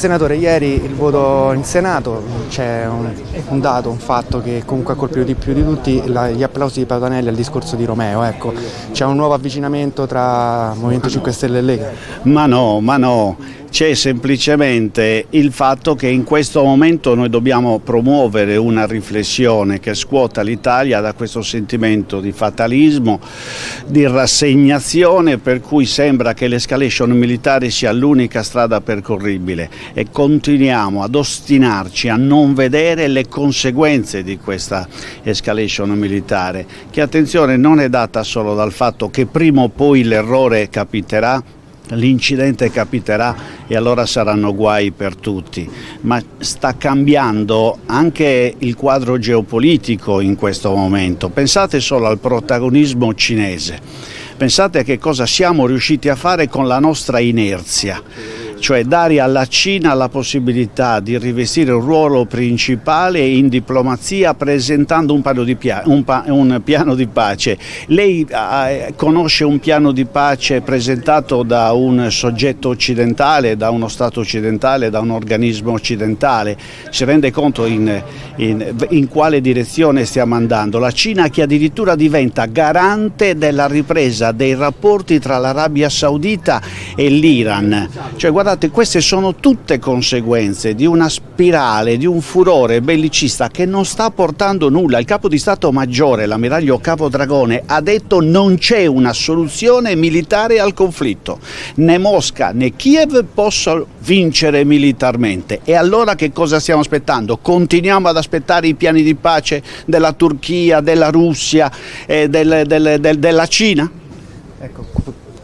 Senatore, ieri il voto in Senato, c'è un, un, dato, un fatto che comunque ha colpito di più di tutti, la, gli applausi di Patanelli al discorso di Romeo, ecco, c'è un nuovo avvicinamento tra Movimento 5 Stelle e Lega? Ma no, ma no, c'è semplicemente il fatto che in questo momento noi dobbiamo promuovere una riflessione che scuota l'Italia da questo sentimento di fatalismo, di rassegnazione per cui sembra che l'escalation militare sia l'unica strada percorribile. E continuiamo ad ostinarci a non vedere le conseguenze di questa escalation militare che attenzione non è data solo dal fatto che prima o poi l'errore capiterà l'incidente capiterà e allora saranno guai per tutti, ma sta cambiando anche il quadro geopolitico in questo momento. Pensate solo al protagonismo cinese, pensate a che cosa siamo riusciti a fare con la nostra inerzia cioè dare alla Cina la possibilità di rivestire un ruolo principale in diplomazia presentando un, di un, un piano di pace. Lei eh, conosce un piano di pace presentato da un soggetto occidentale, da uno Stato occidentale, da un organismo occidentale, si rende conto in, in, in quale direzione stiamo andando. La Cina che addirittura diventa garante della ripresa dei rapporti tra l'Arabia Saudita e l'Iran. Cioè, Guardate, queste sono tutte conseguenze di una spirale, di un furore bellicista che non sta portando nulla. Il capo di Stato Maggiore, l'ammiraglio Capodragone, ha detto non c'è una soluzione militare al conflitto. Né Mosca né Kiev possono vincere militarmente. E allora che cosa stiamo aspettando? Continuiamo ad aspettare i piani di pace della Turchia, della Russia, e del, del, del, della Cina? Ecco,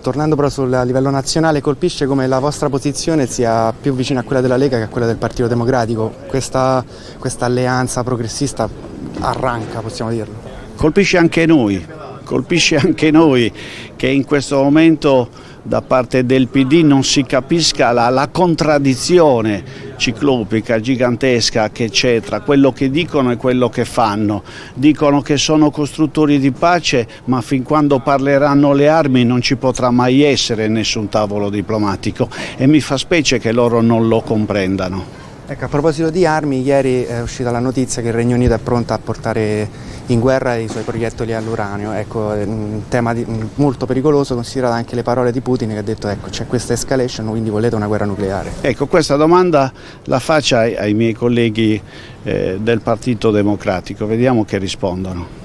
tornando però sul livello nazionale, colpisce come la vostra posizione sia più vicina a quella della Lega che a quella del Partito Democratico. Questa, questa alleanza progressista arranca, possiamo dirlo. Colpisce anche noi, colpisce anche noi che in questo momento da parte del PD non si capisca la, la contraddizione ciclopica, gigantesca che c'è tra quello che dicono e quello che fanno. Dicono che sono costruttori di pace, ma fin quando parleranno le armi non ci potrà mai essere nessun tavolo diplomatico e mi fa specie che loro non lo comprendano. Ecco, a proposito di armi, ieri è uscita la notizia che il Regno Unito è pronto a portare in guerra i suoi proiettili all'uranio. Ecco, un tema di, molto pericoloso, considerate anche le parole di Putin che ha detto ecco, c'è questa escalation, quindi volete una guerra nucleare. Ecco, questa domanda la faccio ai, ai miei colleghi eh, del Partito Democratico, vediamo che rispondono.